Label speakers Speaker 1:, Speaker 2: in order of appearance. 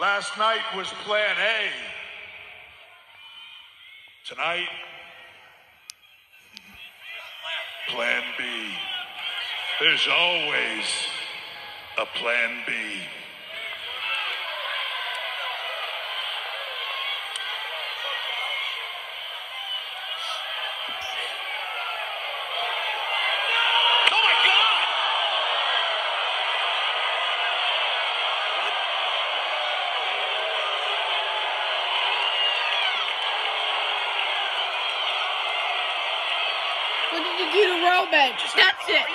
Speaker 1: Last night was plan A. Tonight, plan B. There's always a plan B.
Speaker 2: What did you do to Roman? That's it.